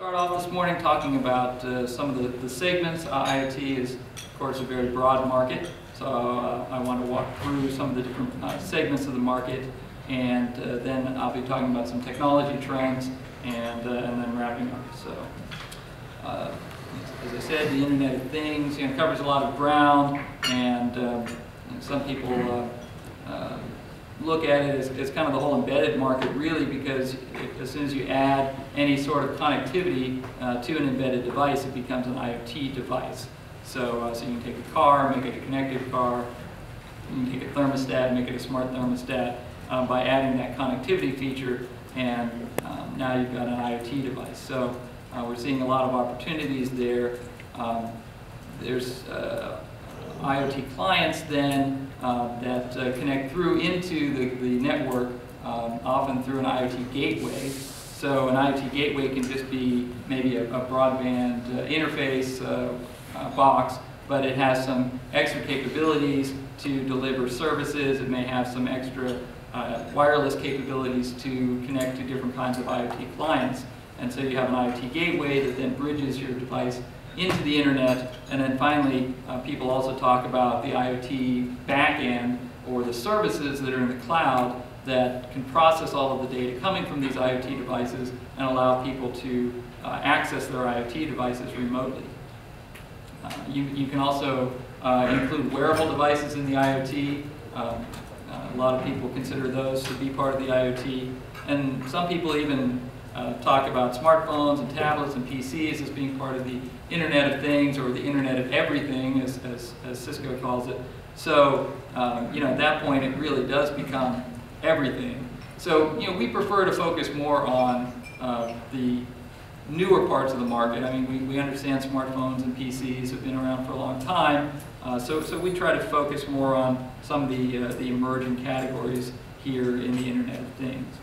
start off this morning talking about uh, some of the, the segments. Uh, IoT is, of course, a very broad market, so uh, I want to walk through some of the different uh, segments of the market, and uh, then I'll be talking about some technology trends, and, uh, and then wrapping up. So, as I said, the Internet of Things you know, covers a lot of ground, and um, some people look at it as, as kind of the whole embedded market really because as soon as you add any sort of connectivity uh, to an embedded device, it becomes an IoT device. So, uh, so you can take a car, make it a connected car, you can take a thermostat, make it a smart thermostat um, by adding that connectivity feature and um, now you've got an IoT device. So uh, we're seeing a lot of opportunities there. Um, there's uh, IoT clients then that uh, connect through into the, the network, um, often through an IoT gateway. So an IoT gateway can just be maybe a, a broadband uh, interface uh, uh, box, but it has some extra capabilities to deliver services. It may have some extra uh, wireless capabilities to connect to different kinds of IoT clients. And so you have an IoT gateway that then bridges your device into the internet. And then finally, uh, people also talk about the IoT backend or the services that are in the cloud that can process all of the data coming from these IoT devices and allow people to uh, access their IoT devices remotely. Uh, you, you can also uh, include wearable devices in the IoT. Um, uh, a lot of people consider those to be part of the IoT. And some people even uh, talk about smartphones and tablets and PCs as being part of the Internet of Things or the Internet of Everything, as, as, as Cisco calls it. So, um, you know, at that point, it really does become everything. So, you know, we prefer to focus more on uh, the newer parts of the market. I mean, we, we understand smartphones and PCs have been around for a long time, uh, so, so we try to focus more on some of the, uh, the emerging categories here in the Internet of Things.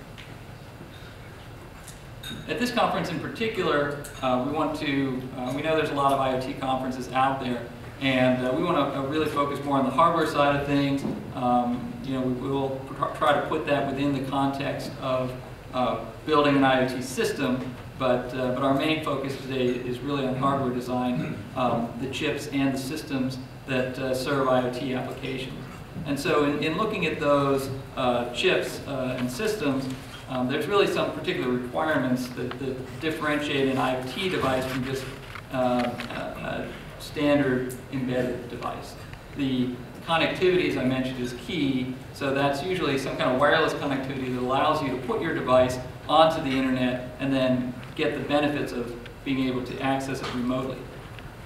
At this conference in particular, uh, we want to, uh, we know there's a lot of IoT conferences out there, and uh, we want to uh, really focus more on the hardware side of things. Um, you know, we will try to put that within the context of uh, building an IoT system, but, uh, but our main focus today is really on hardware design, um, the chips and the systems that serve IoT applications. And so in, in looking at those chips and systems, um, there's really some particular requirements that, that, differentiate an IoT device from just uh, a, standard embedded device. The connectivity, as I mentioned, is key. So that's usually some kind of wireless connectivity that allows you to put your device onto the internet and then get the benefits of being able to access it remotely.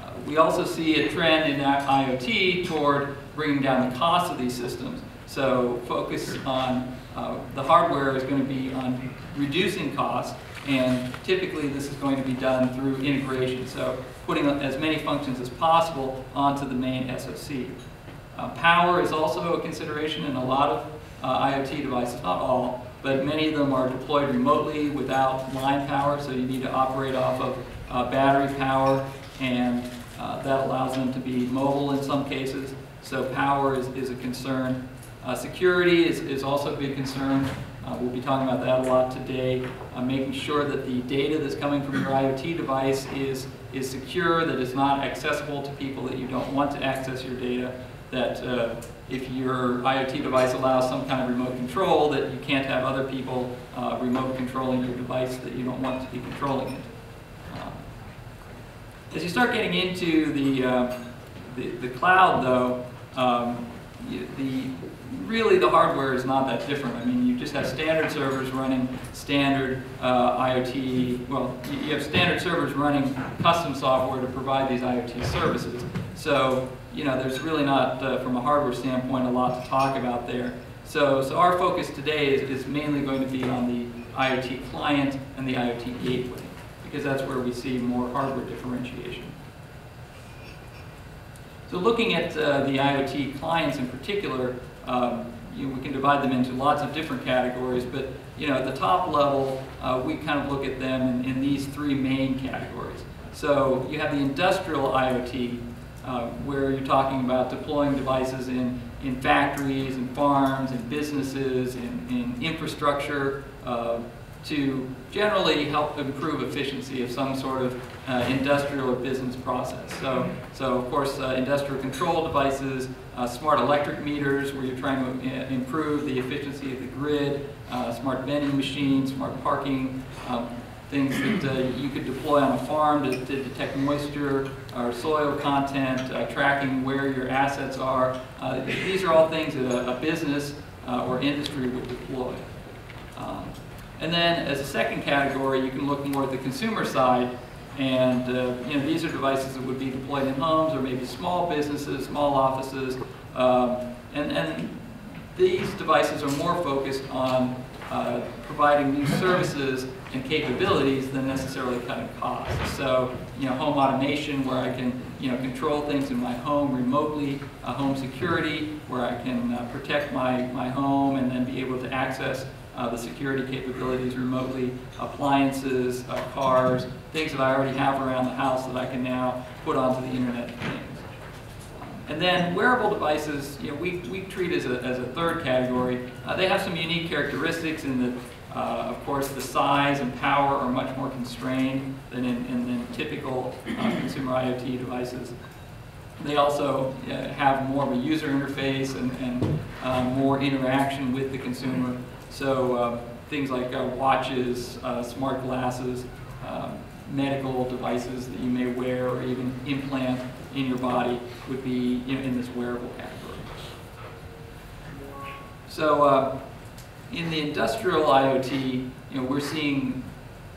Uh, we also see a trend in IoT toward bringing down the cost of these systems. So focus on uh, the hardware is going to be on reducing costs, and typically this is going to be done through integration. So putting as many functions as possible onto the main SoC. Uh, power is also a consideration in a lot of uh, IoT devices, not all, but many of them are deployed remotely without line power, so you need to operate off of uh, battery power, and uh, that allows them to be mobile in some cases. So power is, is a concern. Uh, security is, is also a big concern. Uh, we'll be talking about that a lot today. Uh, making sure that the data that's coming from your IoT device is, is secure, that it's not accessible to people that you don't want to access your data, that uh, if your IoT device allows some kind of remote control, that you can't have other people uh, remote controlling your device that you don't want to be controlling it. Uh, as you start getting into the, the, the, cloud, though, um, the really the hardware is not that different. I mean, you just have standard servers running standard uh, IoT, well, you have standard servers running custom software to provide these IoT services. So, you know, there's really not, uh, from a hardware standpoint, a lot to talk about there. So, so our focus today is, is mainly going to be on the IoT client and the IoT gateway, because that's where we see more hardware differentiation. So looking at uh, the IoT clients in particular, um, you know, we can divide them into lots of different categories, but you know, at the top level, uh, we kind of look at them in, in, these three main categories. So you have the industrial IoT, uh, where you're talking about deploying devices in, in factories and farms and businesses and in infrastructure, uh, to generally help improve efficiency of some sort of uh, industrial or business process. So, so of course, uh, industrial control devices, uh, smart electric meters where you're trying to uh, improve the efficiency of the grid, uh, smart vending machines, smart parking, um, things that uh, you could deploy on a farm to, to detect moisture or soil content, tracking where your assets are. these are all things that a, a business or industry would deploy. Um, and then as a second category, you can look more at the consumer side. And uh, you know, these are devices that would be deployed in homes or maybe small businesses, small offices. Um, and, and these devices are more focused on uh, providing new services and capabilities than necessarily cutting costs. So, you know, home automation where I can, you know, control things in my home remotely, uh, home security where I can uh, protect my, my home and then be able to access uh, the security capabilities remotely, appliances, uh, cars, things that I already have around the house that I can now put onto the Internet of Things. And then wearable devices, you know, we, we treat as a, as a third category. Uh, they have some unique characteristics in that, uh, of course, the size and power are much more constrained than in, in, in typical uh, consumer IoT devices. They also uh, have more of a user interface and, and more interaction with the consumer. So uh, things like uh, watches, uh, smart glasses, um, medical devices that you may wear or even implant in your body would be in this wearable category. So uh, in the industrial IoT, you know, we're seeing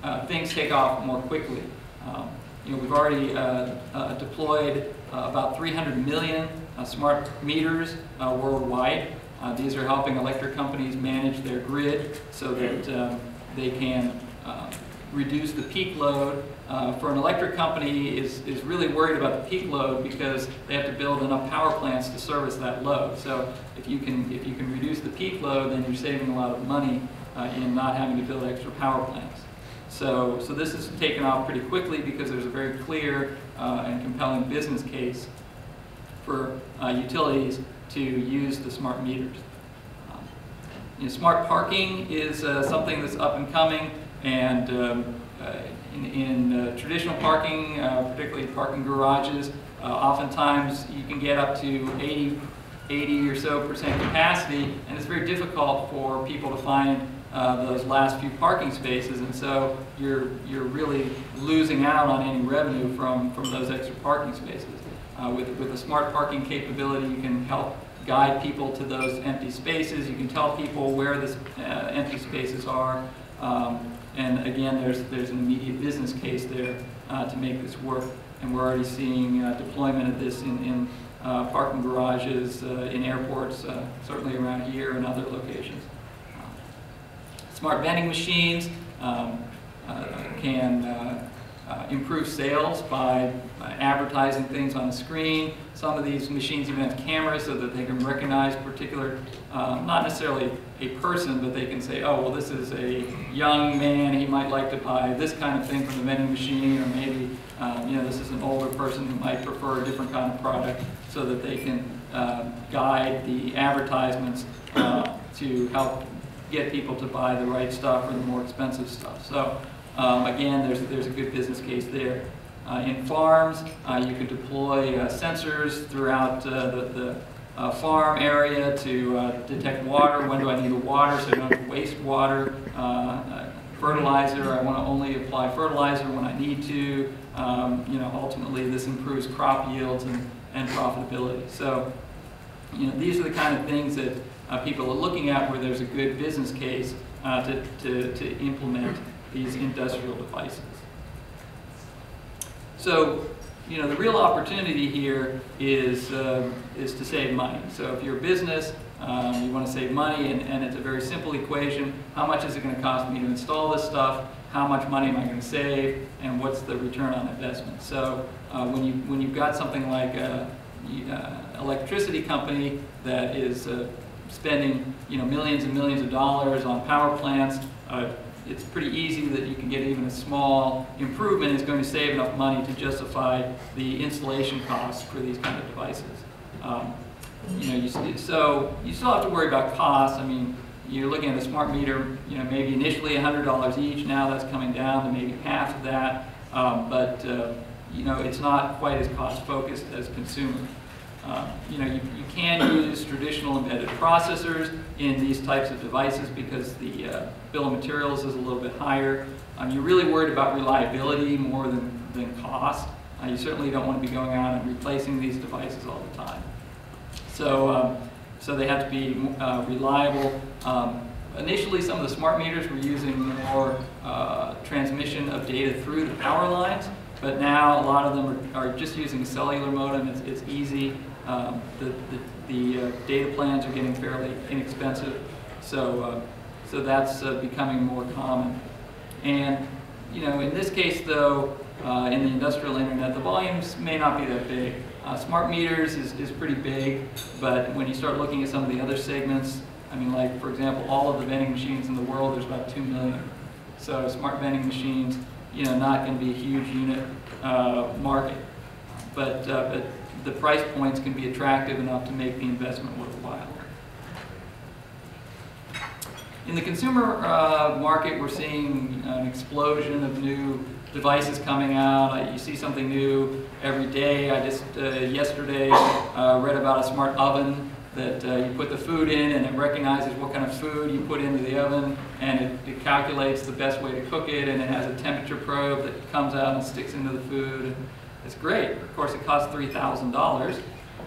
uh, things take off more quickly. Um, you know, we've already uh, uh, deployed uh, about 300 million smart meters worldwide. These are helping electric companies manage their grid so that um, they can reduce the peak load. Uh, for an electric company is, is really worried about the peak load because they have to build enough power plants to service that load. So if you can, if you can reduce the peak load, then you're saving a lot of money uh, in not having to build extra power plants. So, so this is taken off pretty quickly because there's a very clear uh, and compelling business case for uh, utilities to use the smart meters. Um, you know, smart parking is uh, something that's up and coming. And um, uh, in, in uh, traditional parking, uh, particularly parking garages, oftentimes you can get up to 80, 80 or so percent capacity, and it's very difficult for people to find uh, those last few parking spaces, and so you're you're really losing out on any revenue from from those extra parking spaces. Uh, with with a smart parking capability, you can help guide people to those empty spaces. You can tell people where the uh, empty spaces are. Um, and again, there's, there's an immediate business case there uh, to make this work. And we're already seeing uh, deployment of this in, in uh, parking garages, uh, in airports, uh, certainly around here and other locations. smart vending machines um, can uh, improve sales by uh, advertising things on the screen. Some of these machines even have cameras so that they can recognize particular, um, not necessarily a person, but they can say, oh, well, this is a young man, he might like to buy this kind of thing from the vending machine, or maybe, um, you know, this is an older person who might prefer a different kind of product, so that they can uh, guide the advertisements uh, to help get people to buy the right stuff or the more expensive stuff. So um, again, there's, there's a good business case there. Uh, in farms, uh, you could deploy uh, sensors throughout uh, the, the uh, farm area to uh, detect water. When do I need the water so I don't waste water? fertilizer, I want to only apply fertilizer when I need to. Um, you know, ultimately this improves crop yields and, and profitability. So, you know, these are the kind of things that people are looking at where there's a good business case to, to, to implement these industrial devices. So, you know, the real opportunity here is, uh, is to save money. So if you're a business, um, you want to save money, and, and it's a very simple equation. How much is it going to cost me to install this stuff? How much money am I going to save? And what's the return on investment? So uh, when, you, when you've got something like a, uh, electricity company that is uh, spending you know, millions and millions of dollars on power plants, uh, it's pretty easy that you can get even a small improvement is going to save enough money to justify the installation costs for these kind of devices. Um, you know, you, so you still have to worry about costs. I mean, you're looking at a smart meter, you know, maybe initially $100 each, now that's coming down to maybe half of that, um, but, uh, you know, it's not quite as cost-focused as consumer. Uh, you know, you, you can use traditional embedded processors in these types of devices because the uh, bill of materials is a little bit higher. Um, you're really worried about reliability more than, than cost. Uh, you certainly don't want to be going out and replacing these devices all the time. So, um, so they have to be uh, reliable. Um, initially, some of the smart meters were using more uh, transmission of data through the power lines, but now a lot of them are, are just using cellular modem. It's, it's easy. Um, the the, the uh, data plans are getting fairly inexpensive, so uh, so that's uh, becoming more common. And you know, in this case, though, uh, in the industrial internet, the volumes may not be that big. Uh, smart meters is, is pretty big, but when you start looking at some of the other segments, I mean, like, for example, all of the vending machines in the world, there's about 2 million. So smart vending machines, you know, not going to be a huge unit uh, market. But, uh, but the price points can be attractive enough to make the investment worthwhile. In the consumer uh, market, we're seeing an explosion of new devices coming out. You see something new every day. I just uh, yesterday uh, read about a smart oven that uh, you put the food in and it recognizes what kind of food you put into the oven and it, it, calculates the best way to cook it and it has a temperature probe that comes out and sticks into the food. It's great. Of course, it costs $3,000.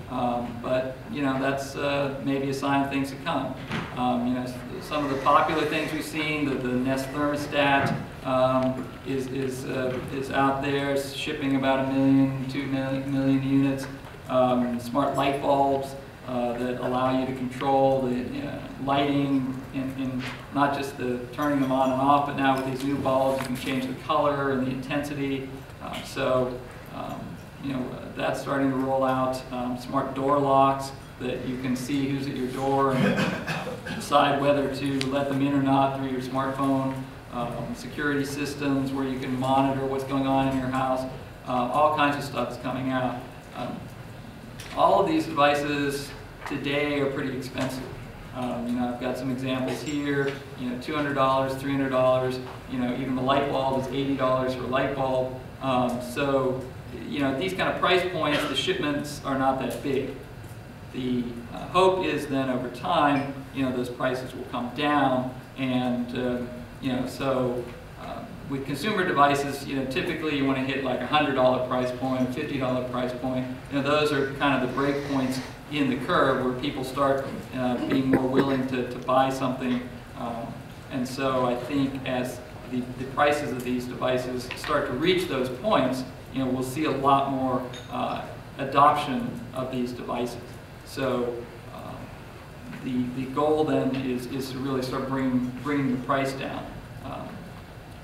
Um, but you know that's uh, maybe a sign of things to come. Um, you know, some of the popular things we've seen, the, the Nest thermostat, um, is, is, uh, is out there, shipping about a million, two million, million units. Um, smart light bulbs uh, that allow you to control the uh, lighting and, not just the turning them on and off, but now with these new bulbs you can change the color and the intensity. Uh, so, um, you know, that's starting to roll out. Um, smart door locks that you can see who's at your door and decide whether to let them in or not through your smartphone um, security systems where you can monitor what's going on in your house. Uh, all kinds of stuff is coming out. Um, all of these devices today are pretty expensive. Um, you know, I've got some examples here, you know, $200, $300, you know, even the light bulb is $80 for a light bulb. Um, so, you know, these kind of price points, the shipments are not that big. The uh, hope is then over time, you know, those prices will come down and uh, you know, so uh, with consumer devices, you know, typically you want to hit like a $100 price point, $50 price point. You know, those are kind of the break points in the curve where people start uh, being more willing to, to buy something. Um, and so I think as the, the prices of these devices start to reach those points, you know, we'll see a lot more uh, adoption of these devices. So the, the goal then is, is to really start bringing, bringing the price down. Um,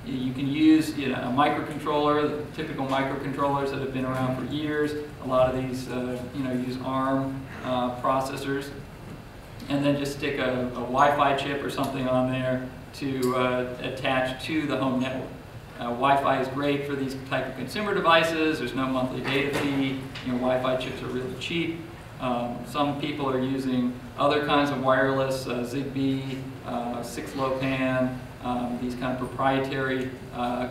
you can use you know, a microcontroller, typical microcontrollers that have been around for years. A lot of these uh, you know, use ARM uh, processors. And then just stick a, a Wi-Fi chip or something on there to uh, attach to the home network. Uh, Wi-Fi is great for these type of consumer devices. There's no monthly data fee. You know, Wi-Fi chips are really cheap. Um, some people are using other kinds of wireless, uh, Zigbee, uh, 6LoWPAN, um, these kind of proprietary uh,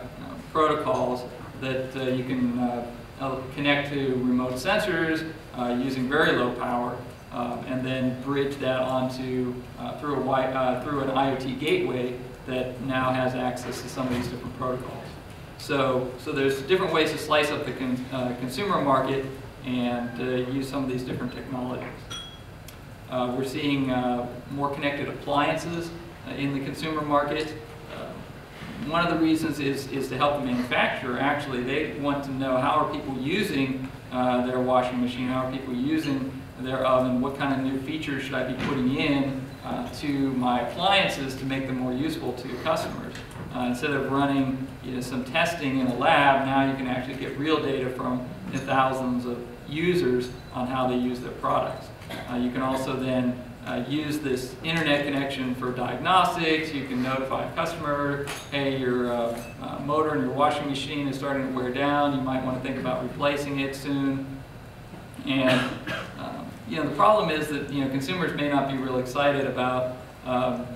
protocols that uh, you can uh, uh, connect to remote sensors using very low power um, and then bridge that onto through, a, through an IoT gateway that now has access to some of these different protocols. So, so there's different ways to slice up the con consumer market and uh, use some of these different technologies. Uh, we're seeing uh, more connected appliances in the consumer market. one of the reasons is, is to help the manufacturer. Actually, they want to know how are people using their washing machine, how are people using their oven, what kind of new features should I be putting in uh, to my appliances to make them more useful to customers. Uh, instead of running you know, some testing in a lab, now you can actually get real data from know, thousands of users on how they use their products. Uh, you can also then uh, use this internet connection for diagnostics. You can notify a customer, hey, your uh, uh, motor in your washing machine is starting to wear down. You might want to think about replacing it soon. And um, you know, the problem is that you know consumers may not be real excited about um,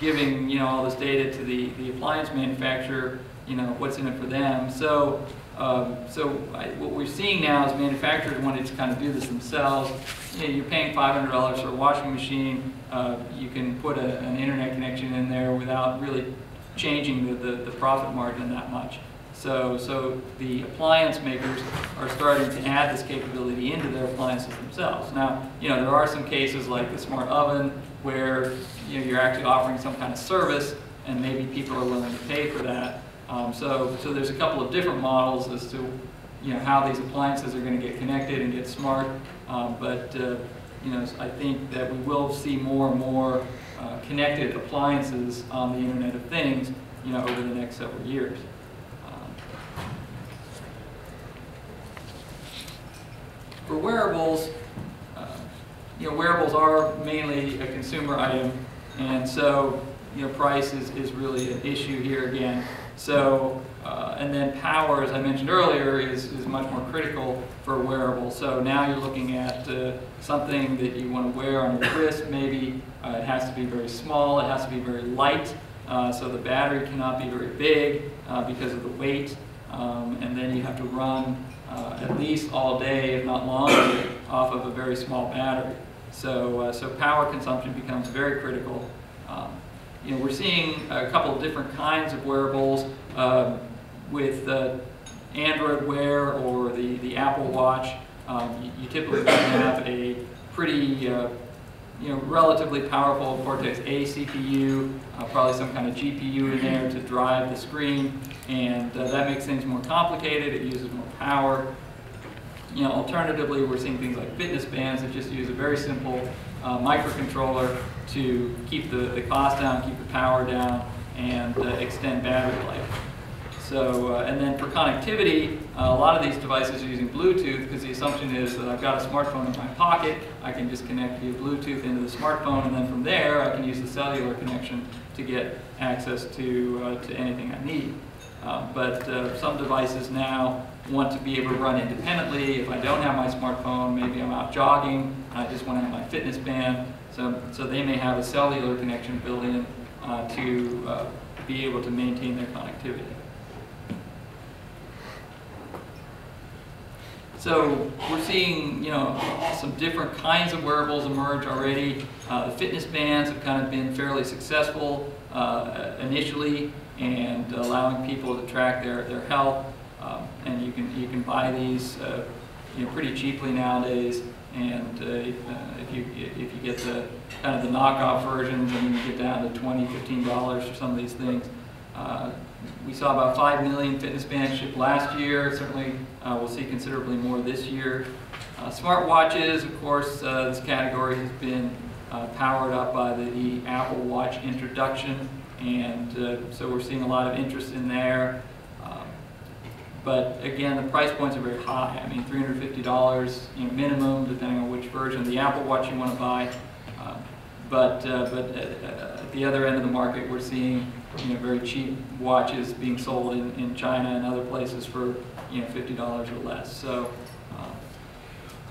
giving, you know, all this data to the, the appliance manufacturer, you know, what's in it for them. So, um, so I, what we're seeing now is manufacturers wanting to kind of do this themselves. You know, you're paying $500 for a washing machine. Uh, you can put a, an internet connection in there without really changing the, the, the profit margin that much. So, so the appliance makers are starting to add this capability into their appliances themselves. Now, you know, there are some cases like the smart oven where you know, you're actually offering some kind of service and maybe people are willing to pay for that. Um, so, so there's a couple of different models as to you know, how these appliances are going to get connected and get smart. Um, but uh, you know, I think that we will see more and more uh, connected appliances on the Internet of Things you know, over the next several years. For wearables, uh, you know, wearables are mainly a consumer item, and so you know, price is, is really an issue here again. So, uh, and then power, as I mentioned earlier, is, is much more critical for wearable. So now you're looking at uh, something that you want to wear on your wrist, maybe. Uh, it has to be very small, it has to be very light, uh, so the battery cannot be very big uh, because of the weight. Um, and then you have to run uh, at least all day, if not longer, off of a very small battery. So, so power consumption becomes very critical. Um, you know, we're seeing a couple of different kinds of wearables uh, with uh, Android Wear or the, the Apple Watch. Um, you, you, typically have a pretty uh, you know, relatively powerful Cortex-A CPU, uh, probably some kind of GPU in there to drive the screen, and uh, that makes things more complicated. It uses more power. You know, alternatively, we're seeing things like fitness bands that just use a very simple uh, microcontroller to keep the, the cost down, keep the power down, and uh, extend battery life. So, uh, and then for connectivity, uh, a lot of these devices are using Bluetooth because the assumption is that I've got a smartphone in my pocket, I can just connect via Bluetooth into the smartphone, and then from there I can use the cellular connection to get access to, uh, to anything I need. Uh, but some devices now want to be able to run independently. If I don't have my smartphone, maybe I'm out jogging, I just want to have my fitness band. So, so they may have a cellular connection built in uh, to be able to maintain their connectivity. So we're seeing, you know, some different kinds of wearables emerge already. Uh, the fitness bands have kind of been fairly successful uh, initially and allowing people to track their, their health. Um, and you can, you can buy these, uh, you know, pretty cheaply nowadays. And uh, if, you, if you get the kind of the knockoff versions, then you get down to 20 $15 for some of these things. Uh, we saw about 5 million fitness bands shipped last year. Certainly uh, we'll see considerably more this year. Uh, smartwatches, of course, uh, this category has been uh, powered up by the, Apple Watch introduction. And so we're seeing a lot of interest in there. But again, the price points are very high. I mean, $350 you know, minimum, depending on which version of the Apple Watch you want to buy. Uh, but uh, but uh, at the other end of the market, we're seeing you know, very cheap watches being sold in, in China and other places for you know, $50 or less. So, um,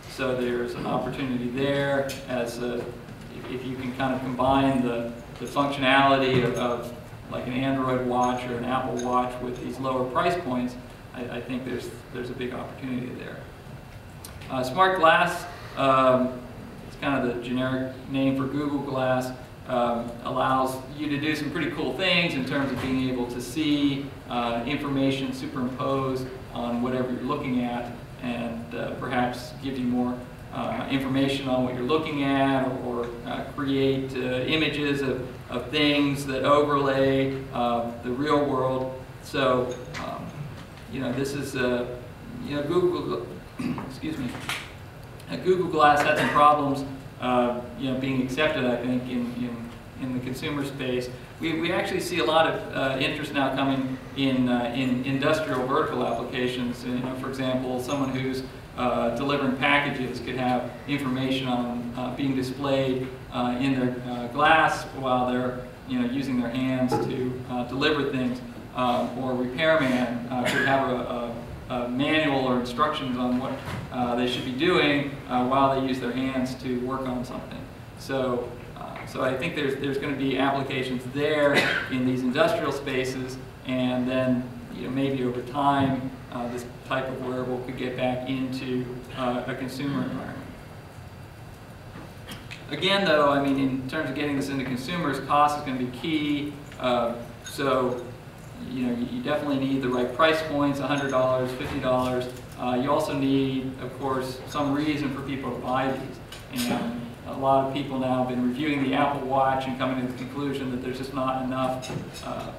so there's an opportunity there as a, if, if, you can kind of combine the, the functionality of, of, like an Android watch or an Apple watch with these lower price points, I, I think there's, there's a big opportunity there. Uh, smart Glass, um, it's kind of the generic name for Google Glass um, allows you to do some pretty cool things in terms of being able to see uh, information superimposed on whatever you're looking at and uh, perhaps give you more uh, information on what you're looking at or, or uh, create uh, images of, of things that overlay the real world. So, you know, this is, you know, Google, excuse me, Google Glass had some problems uh, you know, being accepted, I think, in, in, in the consumer space. We, we actually see a lot of uh, interest now coming in, uh, in industrial vertical applications. You know, for example, someone who's uh, delivering packages could have information on uh, being displayed uh, in their glass while they're you know, using their hands to deliver things. Um, or repairman could have a, a uh, manual or instructions on what uh, they should be doing uh, while they use their hands to work on something. So, uh, so I think there's, there's going to be applications there in these industrial spaces, and then you know, maybe over time, uh, this type of wearable could get back into uh, a consumer environment. Again, though, I mean, in terms of getting this into consumers, cost is going to be key. Uh, so, you know, you definitely need the right price points, $100, $50. Uh, you also need, of course, some reason for people to buy these. And a lot of people now have been reviewing the Apple Watch and coming to the conclusion that there's just not enough uh,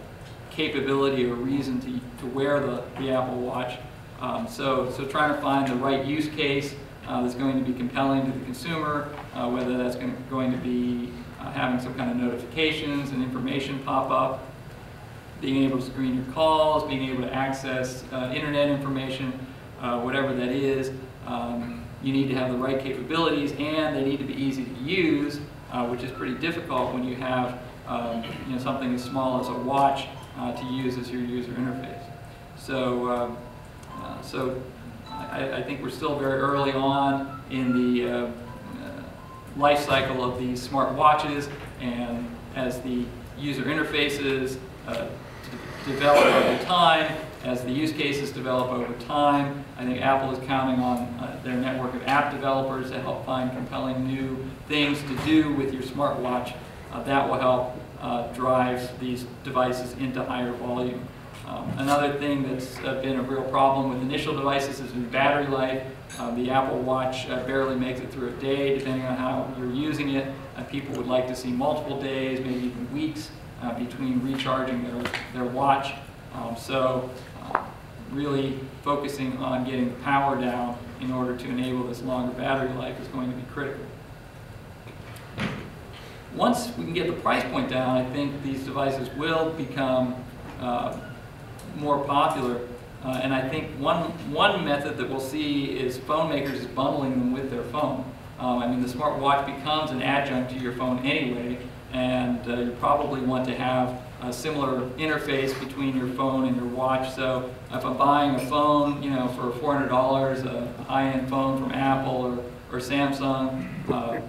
capability or reason to, to wear the, the Apple Watch. Um, so, so trying to find the right use case uh, that's going to be compelling to the consumer, uh, whether that's going to, going to be uh, having some kind of notifications and information pop up, being able to screen your calls, being able to access uh, internet information, uh, whatever that is. Um, you need to have the right capabilities and they need to be easy to use, uh, which is pretty difficult when you have um, you know, something as small as a watch to use as your user interface. So, um, so I, I, think we're still very early on in the uh, uh, life cycle of these smart watches, and as the user interfaces uh, develop over time, as the use cases develop over time, I think Apple is counting on uh, their network of app developers to help find compelling new things to do with your smartwatch. Uh, that will help uh, drive these devices into higher volume. Um, another thing that's uh, been a real problem with initial devices is in battery life. Uh, the Apple Watch uh, barely makes it through a day, depending on how you're using it. People would like to see multiple days, maybe even weeks, uh, between recharging their, their watch. Um, so uh, really focusing on getting the power down in order to enable this longer battery life is going to be critical. Once we can get the price point down, I think these devices will become more popular. Uh, and I think one, one method that we'll see is phone makers bundling them with their phone. Um, I mean, the smartwatch becomes an adjunct to your phone anyway, and uh, you probably want to have a similar interface between your phone and your watch. So if I'm buying a phone, you know, for $400, a high-end phone from Apple or, or Samsung, uh,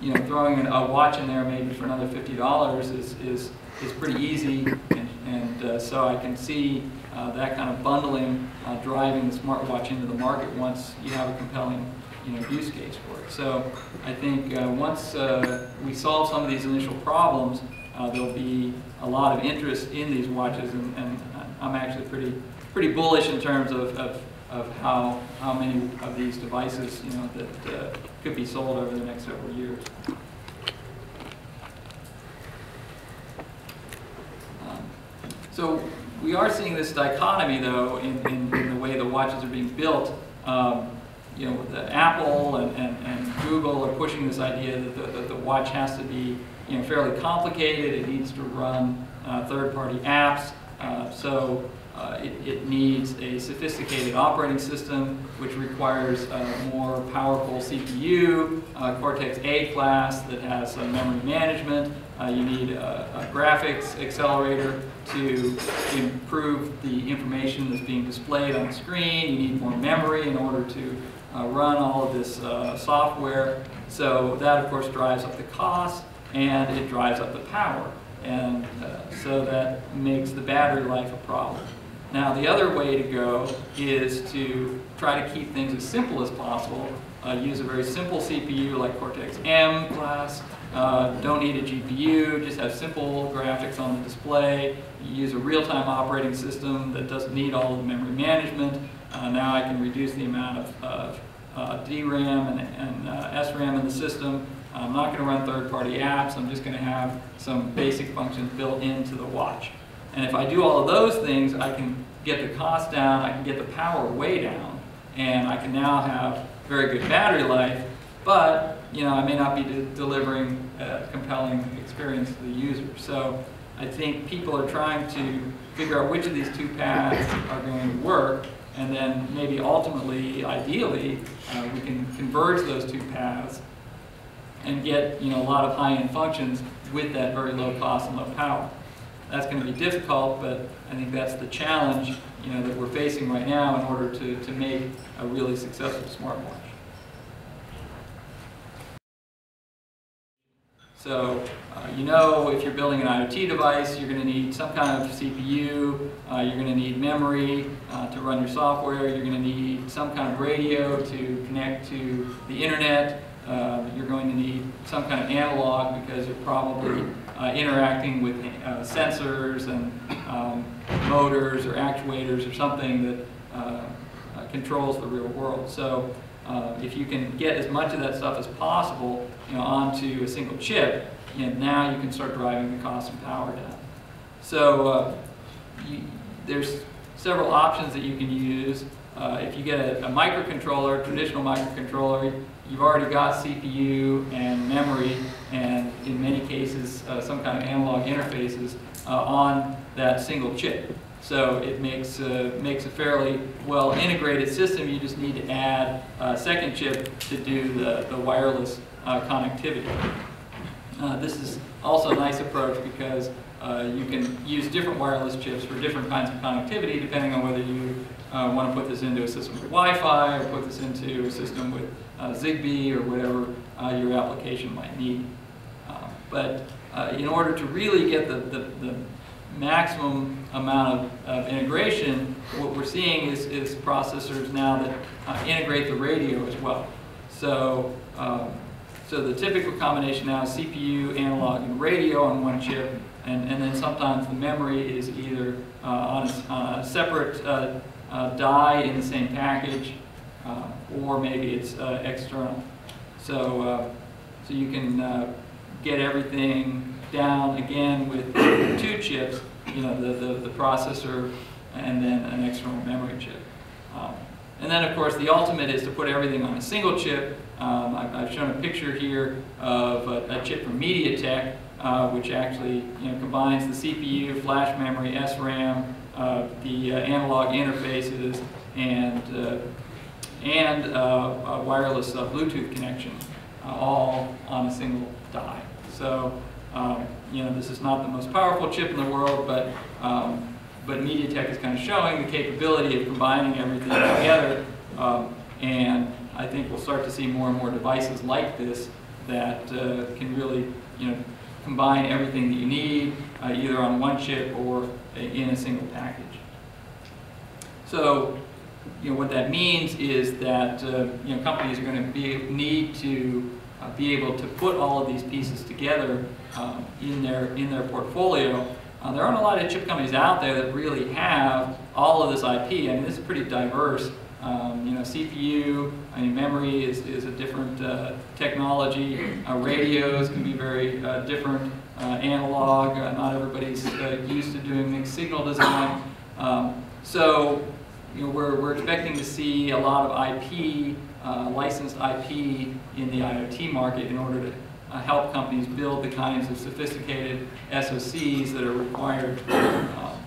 you know, throwing a watch in there maybe for another $50 is, is, is pretty easy. And, and uh, so I can see uh, that kind of bundling uh, driving the smartwatch into the market once you have a compelling you know, use case for it. So I think uh, once uh, we solve some of these initial problems, uh, there'll be a lot of interest in these watches, and, and, I'm actually pretty pretty bullish in terms of, of, of, how, how many of these devices you know, that uh, could be sold over the next several years. Um, so we are seeing this dichotomy, though, in, in, in, the way the watches are being built. Um, you know, the Apple and, and, and, Google are pushing this idea that the, that the, watch has to be you know, fairly complicated. It needs to run uh, third-party apps. Uh, so uh, it, it, needs a sophisticated operating system, which requires a more powerful CPU, uh, Cortex-A class that has some memory management. Uh, you need a, a, graphics accelerator to improve the information that's being displayed on the screen. You need more memory in order to uh, run all of this uh, software. So that, of course, drives up the cost and it drives up the power. And uh, so that makes the battery life a problem. Now, the other way to go is to try to keep things as simple as possible. Uh, use a very simple CPU like Cortex-M class. Uh, don't need a GPU, just have simple graphics on the display. Use a real-time operating system that doesn't need all of the memory management. Uh, now I can reduce the amount of, of uh, DRAM and, and uh, SRAM in the system. I'm not going to run third-party apps. I'm just going to have some basic functions built into the watch. And if I do all of those things, I can get the cost down, I can get the power way down, and I can now have very good battery life, but you know, I may not be de delivering a compelling experience to the user. So I think people are trying to figure out which of these two paths are going to work, and then maybe ultimately, ideally, uh, we can converge those two paths and get you know, a lot of high-end functions with that very low cost and low power. That's going to be difficult, but I think that's the challenge you know, that we're facing right now in order to, to make a really successful smartwatch. So uh, you know if you're building an IoT device, you're going to need some kind of CPU, uh, you're going to need memory uh, to run your software, you're going to need some kind of radio to connect to the internet, uh, you're going to need some kind of analog because you're probably uh, interacting with uh, sensors and um, motors or actuators or something that controls the real world. So uh, if you can get as much of that stuff as possible you know, onto a single chip, you know, now you can start driving the cost and power down. So uh, you, there's several options that you can use. Uh, if you get a, a microcontroller, traditional microcontroller, you've already got CPU and memory and in many cases uh, some kind of analog interfaces uh, on that single chip. So it makes, makes a fairly well integrated system. You just need to add a second chip to do the, the wireless uh, connectivity. Uh, this is also a nice approach because uh, you can use different wireless chips for different kinds of connectivity depending on whether you uh, want to put this into a system with Wi-Fi or put this into a system with uh, Zigbee or whatever your application might need. but in order to really get the, the, the maximum amount of, of, integration, what we're seeing is, is processors now that uh, integrate the radio as well. So, um, so the typical combination now is CPU, analog, and radio on one chip, and, and then sometimes the memory is either uh, on, a, on, a, separate uh, uh die in the same package, uh, or maybe it's uh, external. So, so you can get everything down again with two chips, you know, the, the, the processor and then an external memory chip. Um, and then, of course, the ultimate is to put everything on a single chip. Um, I've, I've, shown a picture here of a, a chip from MediaTek, uh, which actually you know, combines the CPU, flash memory, SRAM, uh, the uh, analog interfaces, and, uh, and uh, a wireless uh, Bluetooth connection, all on a single die. So um, you know, this is not the most powerful chip in the world, but, um, but MediaTek is kind of showing the capability of combining everything together. Um, and I think we'll start to see more and more devices like this that uh, can really, you know, combine everything that you need, uh, either on one chip or in a single package. So, you know, what that means is that, uh, you know, companies are going to be, need to uh, be able to put all of these pieces together um, in their in their portfolio. Uh, there aren't a lot of chip companies out there that really have all of this IP. I mean, this is pretty diverse. Um, you know, CPU, I mean, memory is, is a different uh, technology. Uh, radios can be very uh, different. Uh, analog, not everybody's used to doing mixed signal design. Um, so, you know, we're, we're expecting to see a lot of IP, licensed IP in the IoT market in order to uh, help companies build the kinds of sophisticated SoCs that are required. Um,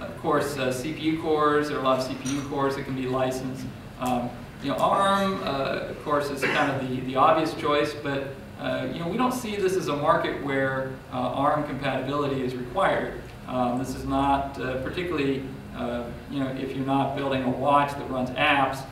of course, uh, CPU cores, there are a lot of CPU cores that can be licensed. Um, you know, ARM, uh, of course, is kind of the, the obvious choice, but uh, you know, we don't see this as a market where uh, ARM compatibility is required. Um, this is not uh, particularly, you know, if you're not building a watch that runs apps,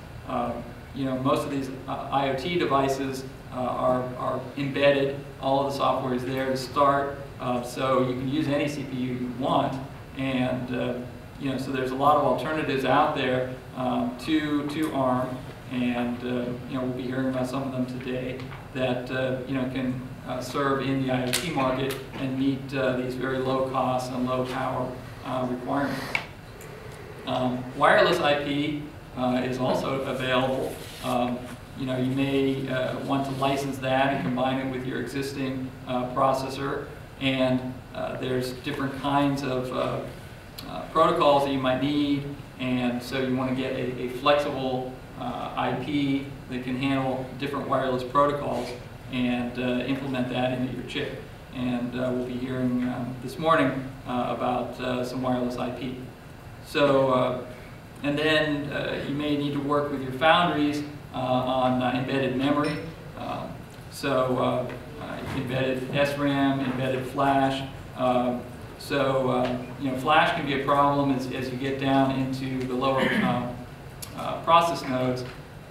you know, most of these IoT devices uh, are, are embedded. All of the software is there to start. Uh, so you can use any CPU you want. And uh, you know, so there's a lot of alternatives out there um, to, to ARM. And you know, we'll be hearing about some of them today that you know, can uh, serve in the IoT market and meet uh, these very low cost and low power uh, requirements. Um, wireless IP is also available. Um, you know, you may uh, want to license that and combine it with your existing uh, processor. And uh, there's different kinds of uh, uh, protocols that you might need. And so you want to get a, a flexible uh, IP that can handle different wireless protocols and implement that into your chip. And we'll be hearing um, this morning about some wireless IP. So, and then you may need to work with your foundries uh, on uh, embedded memory. Um, so uh, embedded SRAM, embedded flash. So you know, flash can be a problem as, as you get down into the lower process nodes.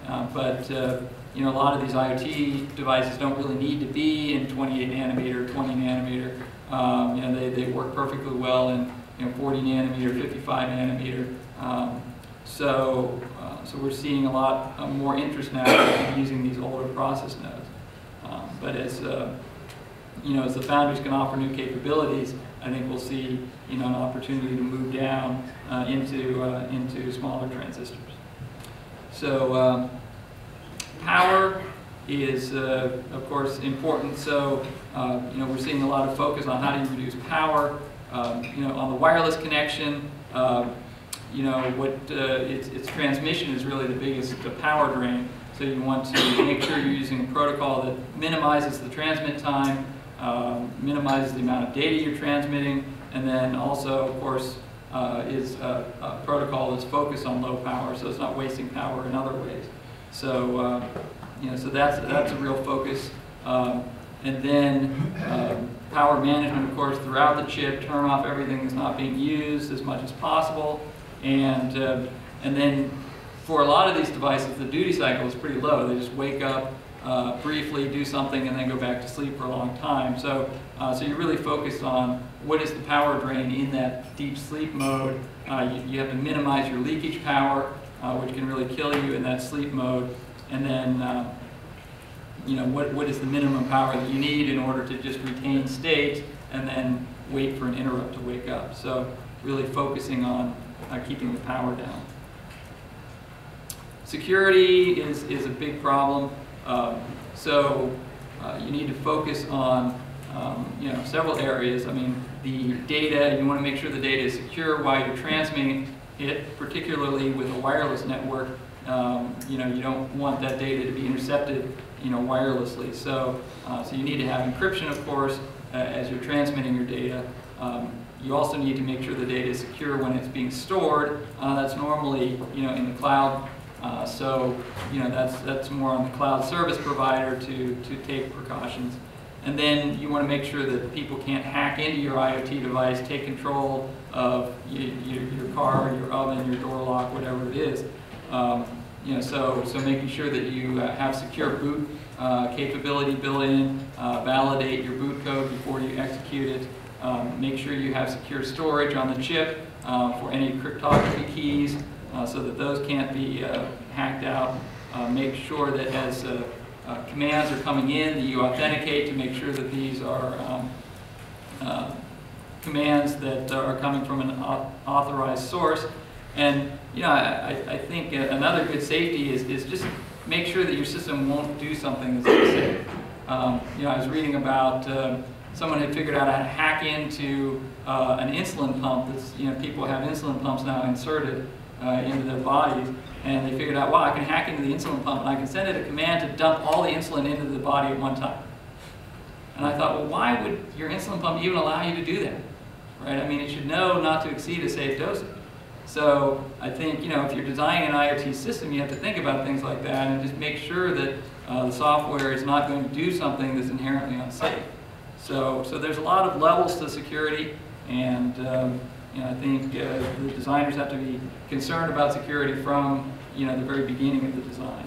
Uh, but uh, you know, a lot of these IoT devices don't really need to be in 28 nanometer, 20 nanometer. Um, you know, they, they work perfectly well in you know, 40 nanometer, 55 nanometer. Um, so, uh, so we're seeing a lot uh, more interest now in using these older process nodes. Um, but as uh, you know, as the foundries can offer new capabilities, I think we'll see you know an opportunity to move down uh, into uh, into smaller transistors. So um, power is uh, of course important. So you know we're seeing a lot of focus on how do you reduce power. Um, you know on the wireless connection. Um, you know what uh, its, its transmission is really the biggest power drain. So you want to make sure you're using a protocol that minimizes the transmit time, um, minimizes the amount of data you're transmitting, and then also, of course, uh, is a, a, protocol that's focused on low power, so it's not wasting power in other ways. So, uh, you know, so that's that's a real focus. Um, and then um, power management, of course, throughout the chip, turn off everything that's not being used as much as possible, and uh, and then for a lot of these devices, the duty cycle is pretty low. They just wake up, uh, briefly do something and then go back to sleep for a long time. So, uh, so you're really focused on what is the power drain in that deep sleep mode. Uh, you, you, have to minimize your leakage power, uh, which can really kill you in that sleep mode. And then, uh, you know, what, what is the minimum power that you need in order to just retain state and then wait for an interrupt to wake up. So really focusing on uh, keeping the power down. Security is, is a big problem. Um, so uh, you need to focus on um, you know, several areas. I mean, the data, you want to make sure the data is secure while you're transmitting it, particularly with a wireless network. Um, you know, you don't want that data to be intercepted, you know, wirelessly. So, uh, so you need to have encryption, of course, uh, as you're transmitting your data. Um, you also need to make sure the data is secure when it's being stored. Uh, that's normally, you know, in the cloud uh, so, you know, that's, that's more on the cloud service provider to, to take precautions. And then you want to make sure that people can't hack into your IoT device, take control of your, your, your car, your oven, your door lock, whatever it is. Um, you know, so, so making sure that you uh, have secure boot uh, capability built in, uh, validate your boot code before you execute it, um, make sure you have secure storage on the chip uh, for any cryptography keys, uh, so that those can't be uh, hacked out. Uh, make sure that as commands are coming in, that you authenticate to make sure that these are um, commands that are coming from an authorized source. And you know, I, I think another good safety is, is just make sure that your system won't do something that's unsafe. Um, you know, I was reading about uh, someone had figured out how to hack into uh, an insulin pump. That's, you know, people have insulin pumps now inserted, uh, into their bodies. And they figured out, wow, I can hack into the insulin pump and I can send it a command to dump all the insulin into the body at one time. And I thought, well, why would your insulin pump even allow you to do that? Right? I mean, it should know not to exceed a safe dosage. So I think, you know, if you're designing an IoT system, you have to think about things like that and just make sure that uh, the software is not going to do something that's inherently unsafe. So, so there's a lot of levels to security, and um, you know, I think uh, the designers have to be concerned about security from you know, the very beginning of the design.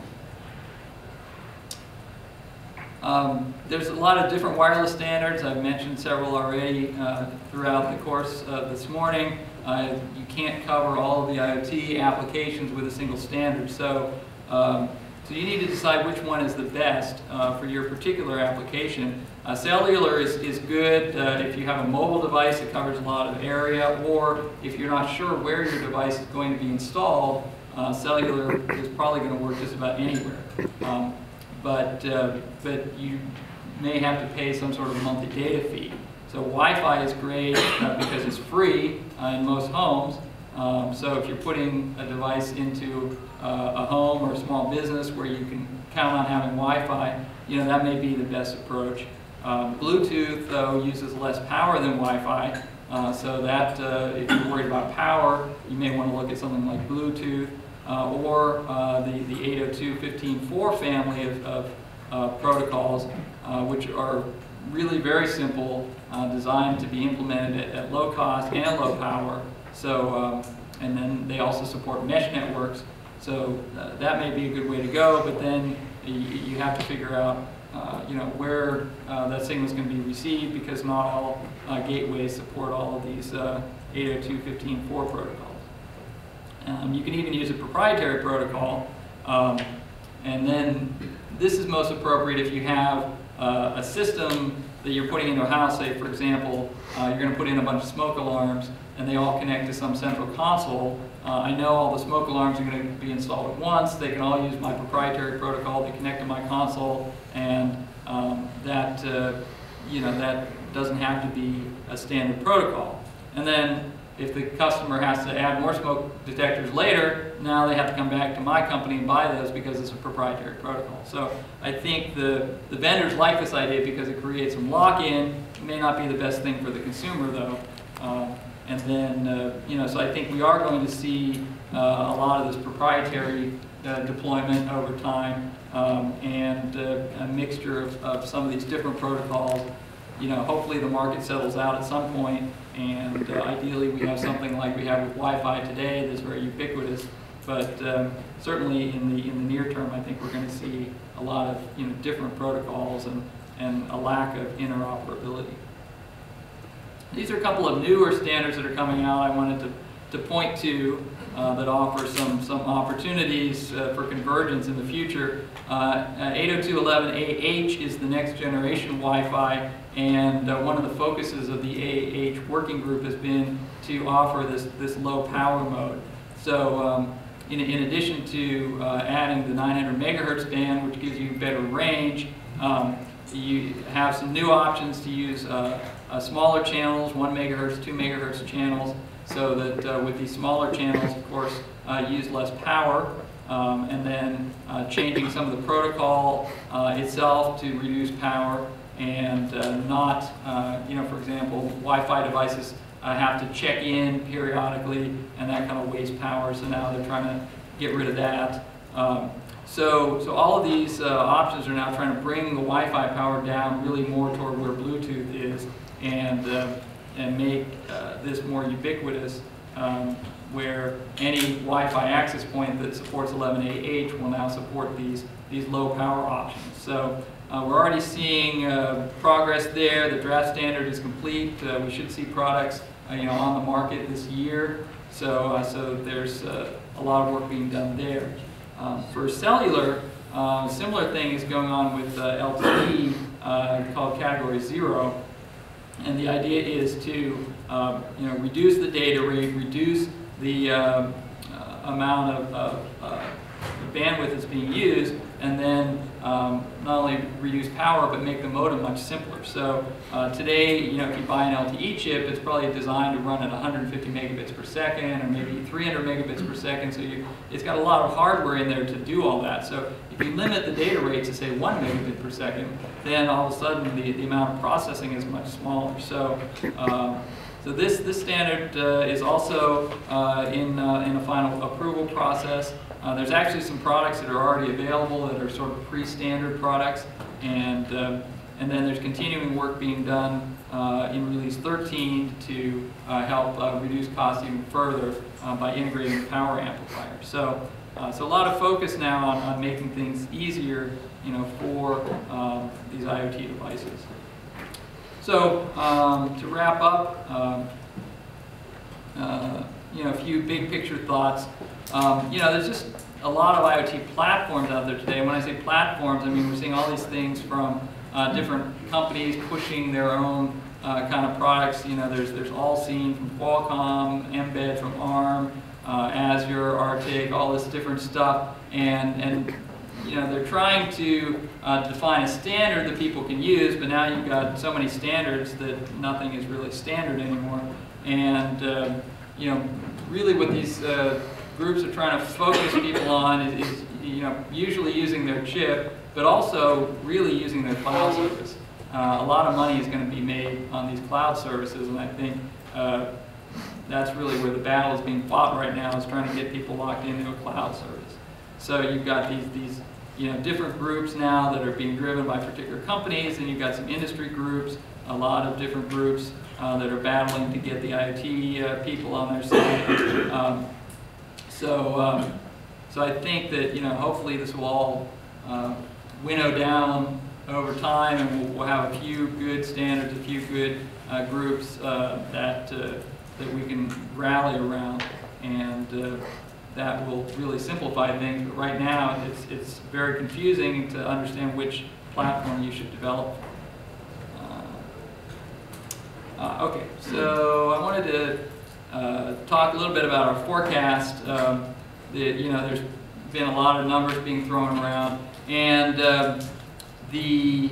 Um, there's a lot of different wireless standards. I've mentioned several already uh, throughout the course uh, this morning. Uh, you can't cover all of the IoT applications with a single standard. So, um, so you need to decide which one is the best uh, for your particular application. Uh, cellular is, is good uh, if you have a mobile device that covers a lot of area, or if you're not sure where your device is going to be installed, cellular is probably going to work just about anywhere. Um, but, uh, but you may have to pay some sort of monthly data fee. So Wi-Fi is great uh, because it's free uh, in most homes. Um, so if you're putting a device into a home or a small business where you can count on having Wi-Fi, you know, that may be the best approach. Um, Bluetooth, though, uses less power than Wi-Fi, uh, so that uh, if you're worried about power, you may want to look at something like Bluetooth uh, or uh, the, the 802.15.4 family of, of uh, protocols, uh, which are really very simple, designed to be implemented at, at, low cost and low power. So, um, and then they also support mesh networks. So uh, that may be a good way to go, but then you, you have to figure out, uh, you know, where uh, that signal is going to be received because not all uh, gateways support all of these uh, 802.15.4 protocols. Um, you can even use a proprietary protocol, um, and then this is most appropriate if you have uh, a system that you're putting into a house, say for example, uh, you're going to put in a bunch of smoke alarms and they all connect to some central console. Uh, I know all the smoke alarms are going to be installed at once. They can all use my proprietary protocol. They connect to my console and um, that, uh, you know, that doesn't have to be a standard protocol. And then if the customer has to add more smoke detectors later, now they have to come back to my company and buy those because it's a proprietary protocol. So I think the, the vendors like this idea because it creates some lock-in. It may not be the best thing for the consumer though. Um, and then, uh, you know, so I think we are going to see uh, a lot of this proprietary uh, deployment over time um, and uh, a mixture of, of some of these different protocols. You know, hopefully the market settles out at some point and uh, ideally we have something like we have with Wi-Fi today that's very ubiquitous. But um, certainly in the, in the near term, I think we're going to see a lot of you know, different protocols and, and a lack of interoperability. These are a couple of newer standards that are coming out I wanted to, to point to uh, that offer some, some opportunities uh, for convergence in the future. Uh, 802.11ah is the next generation Wi-Fi and uh, one of the focuses of the AAH working group has been to offer this, this low power mode. So um, in, in addition to uh, adding the 900 megahertz band, which gives you better range, um, you have some new options to use uh, uh, smaller channels, 1 megahertz, 2 megahertz channels, so that uh, with these smaller channels, of course, uh, use less power, um, and then uh, changing some of the protocol itself to reduce power, and not, you know, for example, Wi-Fi devices have to check in periodically, and that kind of wastes power, so now they're trying to get rid of that. Um, so, so all of these uh, options are now trying to bring the Wi-Fi power down really more toward where Bluetooth is and, uh, and make uh, this more ubiquitous um, where any Wi-Fi access point that supports 11AH will now support these, these low power options. So uh, we're already seeing uh, progress there. The draft standard is complete. Uh, we should see products you know, on the market this year. So, so there's a lot of work being done there. Um, for cellular, uh, similar thing is going on with uh, LTE uh, called Category Zero. And the idea is to um, you know, reduce the data rate, reduce the um, uh, amount of, of uh, bandwidth that's being used, and then um, not only reduce power, but make the modem much simpler. So uh, today, you know, if you buy an LTE chip, it's probably designed to run at 150 megabits per second, or maybe 300 megabits per second. So you, it's got a lot of hardware in there to do all that. So if you limit the data rate to say one megabit per second, then all of a sudden the, the amount of processing is much smaller. So um, so this, this standard uh, is also uh, in, uh, in a final approval process. Uh, there's actually some products that are already available that are sort of pre-standard products, and, uh, and then there's continuing work being done uh, in Release 13 to uh, help uh, reduce costs even further uh, by integrating the power amplifiers. So, so a lot of focus now on, on making things easier you know, for um, these IoT devices. So um, to wrap up, um, you know, a few big picture thoughts. Um, you know, there's just a lot of IoT platforms out there today. When I say platforms, I mean we're seeing all these things from uh, different companies pushing their own uh, kind of products. You know, there's there's Allseen from Qualcomm, mbed from ARM, uh, Azure, ARTIK, all this different stuff, and and you know they're trying to uh, define a standard that people can use, but now you've got so many standards that nothing is really standard anymore, and um, you know really what these uh, groups are trying to focus people on is, is, you know, usually using their chip, but also really using their cloud service. Uh, a lot of money is going to be made on these cloud services, and I think uh, that's really where the battle is being fought right now, is trying to get people locked into a cloud service. So you've got these, these you know, different groups now that are being driven by particular companies, and you've got some industry groups, a lot of different groups uh, that are battling to get the IoT uh, people on their side. Um, so, um, So I think that, you know, hopefully this will all uh, winnow down over time and we'll, we'll have a few good standards, a few good uh, groups uh, that, uh, that we can rally around and uh, that will really simplify things. But right now, it's, it's very confusing to understand which platform you should develop. Uh, uh, okay, so I wanted to uh, talk a little bit about our forecast. Um, the, you know, there's been a lot of numbers being thrown around, and um, the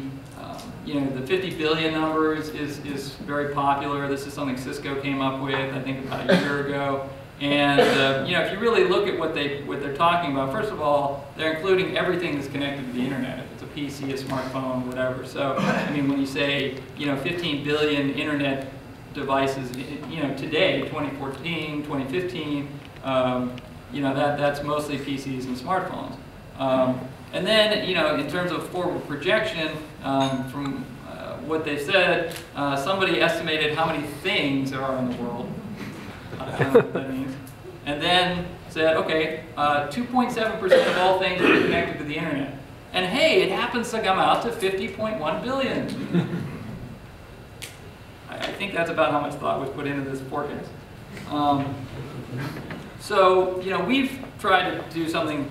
you know the 50 billion number is, is, is very popular. This is something Cisco came up with, I think, about a year ago. And uh, you know, if you really look at what they what they're talking about, first of all, they're including everything that's connected to the internet. If it's a PC, a smartphone, whatever. So, I mean, when you say you know 15 billion internet devices, you know, today, 2014, 2015, um, you know, that that's mostly PCs and smartphones. Um, and then, you know, in terms of forward projection, um, from uh, what they said, uh, somebody estimated how many things there are in the world. I don't know what that means. And then said, okay, 2.7% uh, of all things are connected to the internet. And hey, it happens to come out to 50.1 billion. I, think that's about how much thought was put into this forecast. Um, so, you know, we've tried to do something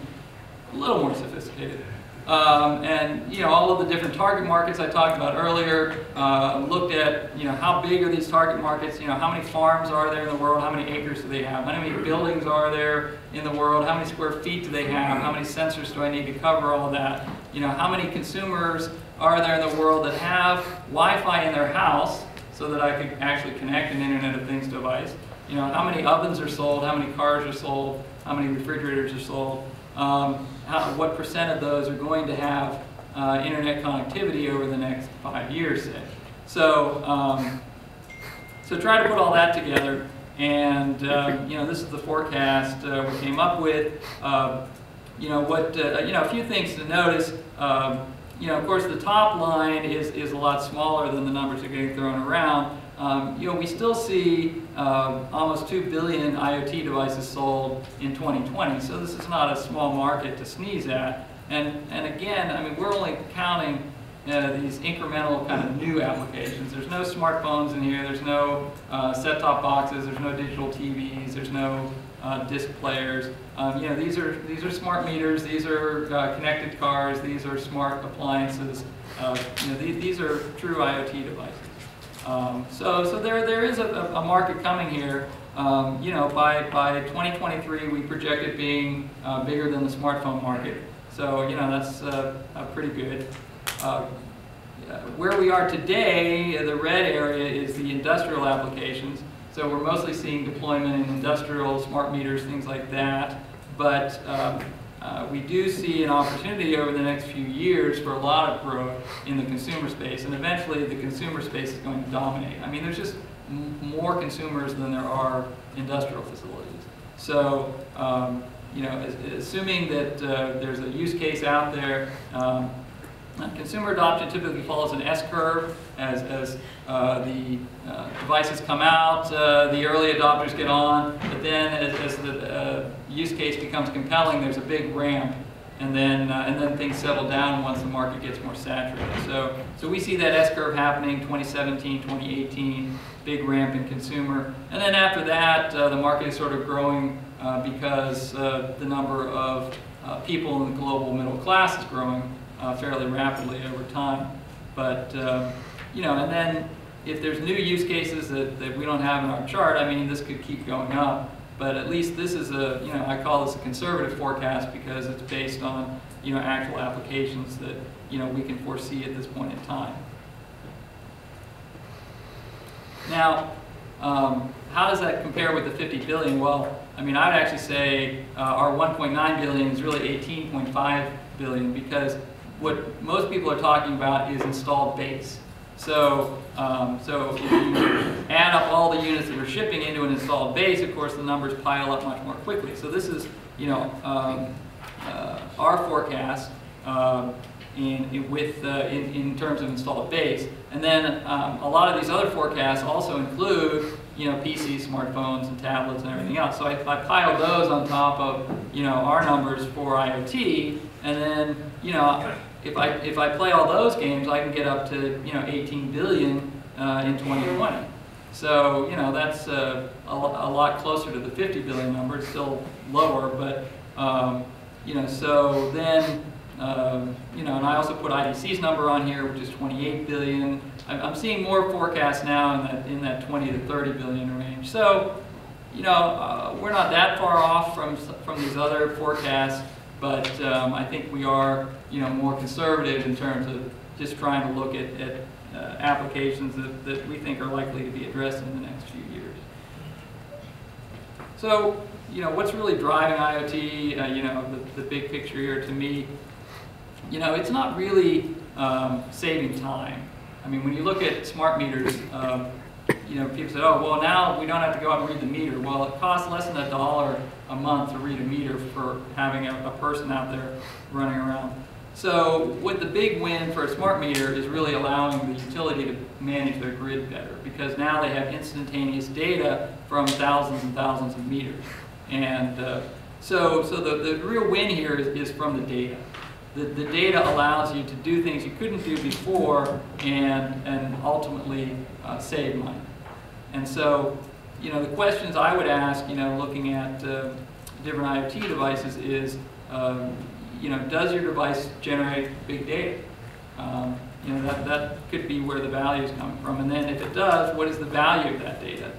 a little more sophisticated. Um, and you know all of the different target markets I talked about earlier. Uh, looked at you know how big are these target markets? You know how many farms are there in the world? How many acres do they have? How many buildings are there in the world? How many square feet do they have? How many sensors do I need to cover all that? You know how many consumers are there in the world that have Wi-Fi in their house so that I can actually connect an Internet of Things device? You know how many ovens are sold? How many cars are sold? How many refrigerators are sold? um, how, what percent of those are going to have uh, internet connectivity over the next five years, say. So, um, so try to put all that together, and um, you know this is the forecast uh, we came up with. Uh, you know what? Uh, you know a few things to notice. Um, you know, of course, the top line is is a lot smaller than the numbers that are getting thrown around. Um, you know, we still see uh, almost 2 billion IoT devices sold in 2020, so this is not a small market to sneeze at. And, and again, I mean, we're only counting uh, these incremental kind of new applications. There's no smartphones in here, there's no uh, set-top boxes, there's no digital TVs, there's no uh, disc players. Um, you know, these are, these are smart meters, these are uh, connected cars, these are smart appliances. Uh, you know, these are true IoT devices. Um, so, so there, there is a, a market coming here. Um, you know, by, by 2023, we project it being uh, bigger than the smartphone market. So, you know, that's uh, uh, pretty good. Uh, where we are today, the red area is the industrial applications. So we're mostly seeing deployment in industrial, smart meters, things like that. But um, uh, we do see an opportunity over the next few years for a lot of growth in the consumer space, and eventually the consumer space is going to dominate. I mean, there's just more consumers than there are industrial facilities. So, um, you know, assuming that uh, there's a use case out there, um, consumer adoption typically follows an S-curve as, as uh, the uh, devices come out, uh, the early adopters get on, but then as, as the uh, use case becomes compelling, there's a big ramp, and then uh, and then things settle down once the market gets more saturated. So so we see that S curve happening 2017, 2018, big ramp in consumer, and then after that uh, the market is sort of growing because the number of people in the global middle class is growing uh, fairly rapidly over time. But you know, and then if there's new use cases that, that we don't have in our chart, I mean, this could keep going up. But at least this is a, you know, I call this a conservative forecast because it's based on, you know, actual applications that, you know, we can foresee at this point in time. Now, um, how does that compare with the 50 billion? Well, I mean, I'd actually say uh, our 1.9 billion is really 18.5 billion because what most people are talking about is installed base. So, um, so if you add up all the units that we're shipping into an installed base, of course, the numbers pile up much more quickly. So this is, you know, um, uh, our forecast um, in, in, with, uh, in, in terms of installed base. And then um, a lot of these other forecasts also include, you know, PCs, smartphones, and tablets and everything else. So I, I piled those on top of, you know, our numbers for IoT, and then, you know, if I, if I play all those games, I can get up to, you know, 18 billion uh, in 2020. So, you know, that's uh, a, a, lot closer to the 50 billion number. It's still lower, but, um, you know, so then, um, you know, and I also put IDC's number on here, which is 28 billion. I'm seeing more forecasts now in that, in that 20 to 30 billion range. So, you know, uh, we're not that far off from, from these other forecasts, but um, I think we are, you know, more conservative in terms of just trying to look at, at uh, applications that, that we think are likely to be addressed in the next few years. So, you know, what's really driving IoT, uh, you know, the, the big picture here to me, you know, it's not really um, saving time. I mean, when you look at smart meters, um, you know, people say, oh, well, now we don't have to go out and read the meter. Well, it costs less than a dollar a month to read a meter for having a, a person out there running around. So what the big win for a smart meter is really allowing the utility to manage their grid better because now they have instantaneous data from thousands and thousands of meters. And uh, so, so the, the real win here is, is from the data. The, the data allows you to do things you couldn't do before and, and ultimately uh, save money. And so, you know, the questions I would ask, you know, looking at uh, different IoT devices is, um, you know, does your device generate big data? Um, you know, that, that could be where the value is coming from. And then if it does, what is the value of that data?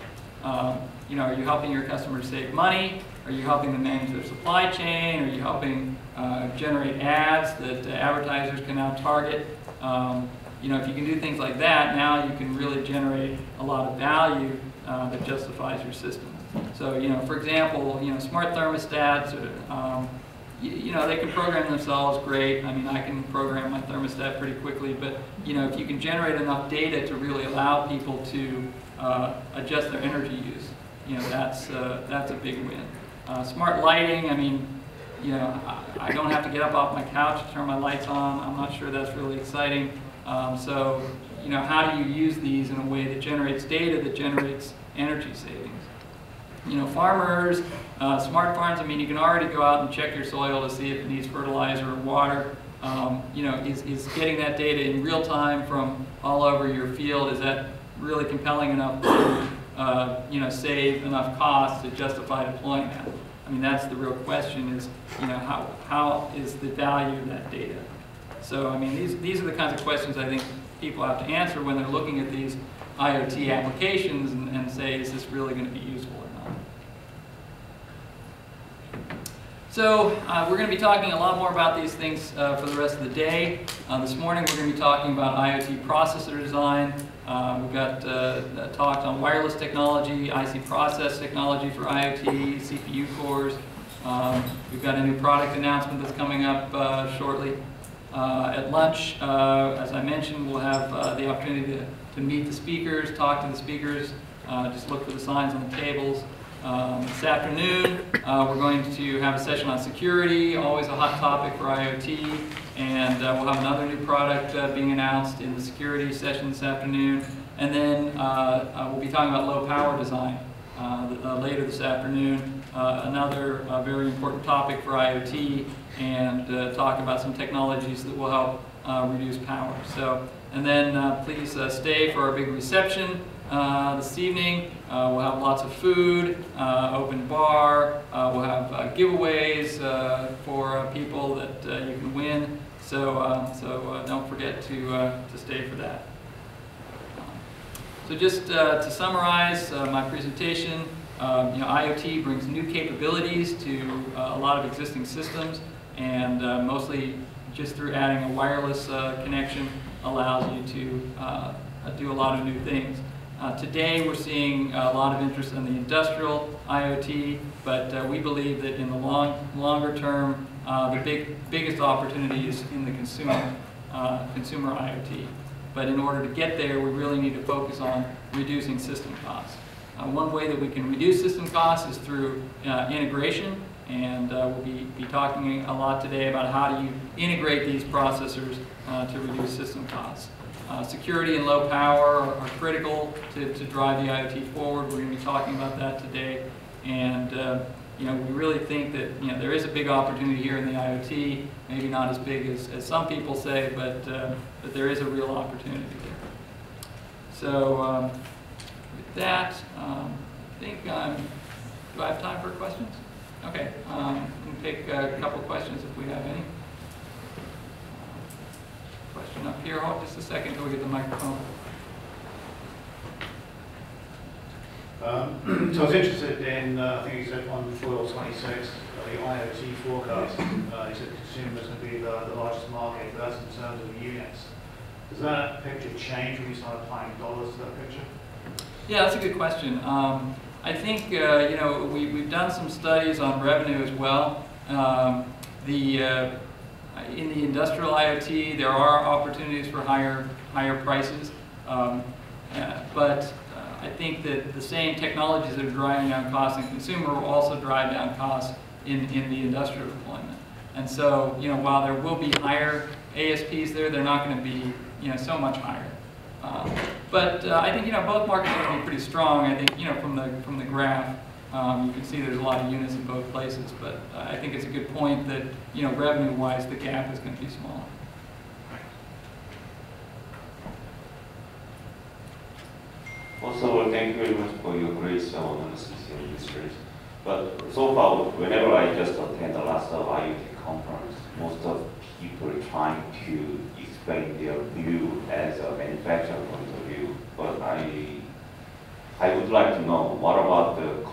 Um, you know, are you helping your customers save money? Are you helping them manage their supply chain? Are you helping uh, generate ads that uh, advertisers can now target? Um, you know, if you can do things like that, now you can really generate a lot of value uh, that justifies your system. So, you know, for example, you know, smart thermostats, um, you, you, know, they can program themselves great. I mean, I can program my thermostat pretty quickly, but, you know, if you can generate enough data to really allow people to uh, adjust their energy use, you know, that's, uh, that's a big win. Uh, smart lighting, I mean, you know, I, I, don't have to get up off my couch to turn my lights on. I'm not sure that's really exciting. Um, so, you know, how do you use these in a way that generates data that generates energy savings? You know, farmers, uh, smart farms, I mean, you can already go out and check your soil to see if it needs fertilizer or water. Um, you know, is, is getting that data in real time from all over your field, is that really compelling enough to, uh, you know, save enough costs to justify deploying that? I mean, that's the real question is, you know, how, how is the value of that data? So, I mean, these, these are the kinds of questions I think people have to answer when they're looking at these IoT applications and, and say, is this really going to be useful or not? So uh, we're going to be talking a lot more about these things uh, for the rest of the day. Uh, this morning we're going to be talking about IoT processor design. Uh, we've got uh, talks on wireless technology, IC process technology for IoT, CPU cores. Um, we've got a new product announcement that's coming up uh, shortly. Uh, at lunch, uh, as I mentioned, we'll have uh, the opportunity to, to meet the speakers, talk to the speakers, just look for the signs on the tables. Um, this afternoon, uh, we're going to have a session on security, always a hot topic for IoT, and uh, we'll have another new product uh, being announced in the security session this afternoon. And then we'll be talking about low power design later this afternoon, another very important topic for IoT, and uh, talk about some technologies that will help uh, reduce power. So, and then uh, please uh, stay for our big reception uh, this evening. Uh, we'll have lots of food, open bar. we'll have giveaways for people that you can win. So, so don't forget to to stay for that. So just to summarize my presentation, um, you know, IoT brings new capabilities to uh, a lot of existing systems and uh, mostly just through adding a wireless uh, connection allows you to uh, do a lot of new things. Uh, today we're seeing a lot of interest in the industrial IoT, but uh, we believe that in the long, longer term, uh, the big, biggest opportunity is in the consumer, consumer IoT. But in order to get there, we really need to focus on reducing system costs. one way that we can reduce system costs is through integration and uh, we'll be, be talking a lot today about how do you integrate these processors uh, to reduce system costs. uh, security and low power are, critical to, to drive the IoT forward. We're going to be talking about that today. And uh, you know, we really think that you know there is a big opportunity here in the IoT. Maybe not as big as, as some people say, but uh, but there is a real opportunity there. So um, with that, um, I think I'm. Do I have time for questions? Okay, um, we can take a couple questions if we have any. Question up here. Hold just a second till we get the microphone. Um, So I was interested in, uh, I think you said on foil 26, uh, the IoT forecast. Uh, You said consumer is going to be the the largest market, but that's in terms of units. Does that picture change when you start applying dollars to that picture? Yeah, that's a good question. Um, I think, uh, you know, we, we've done some studies on revenue as well. Um, the, uh, in the industrial IoT, there are opportunities for higher, higher prices. Um, uh, but uh, I think that the same technologies that are driving down costs in consumer will also drive down costs in, in the industrial deployment. And so, you know, while there will be higher ASPs there, they're not going to be, you know, so much higher. Um, but uh, I think you know both markets are going pretty strong. I think you know from the from the graph, um, you can see there's a lot of units in both places. But uh, I think it's a good point that you know revenue-wise, the gap is going to be smaller. Also, thank you very much for your great analysis and research. But so far, whenever I just attend the last of IoT conference, most of people trying to explain their view as a manufacturer point of view. But I, I would like to know what about the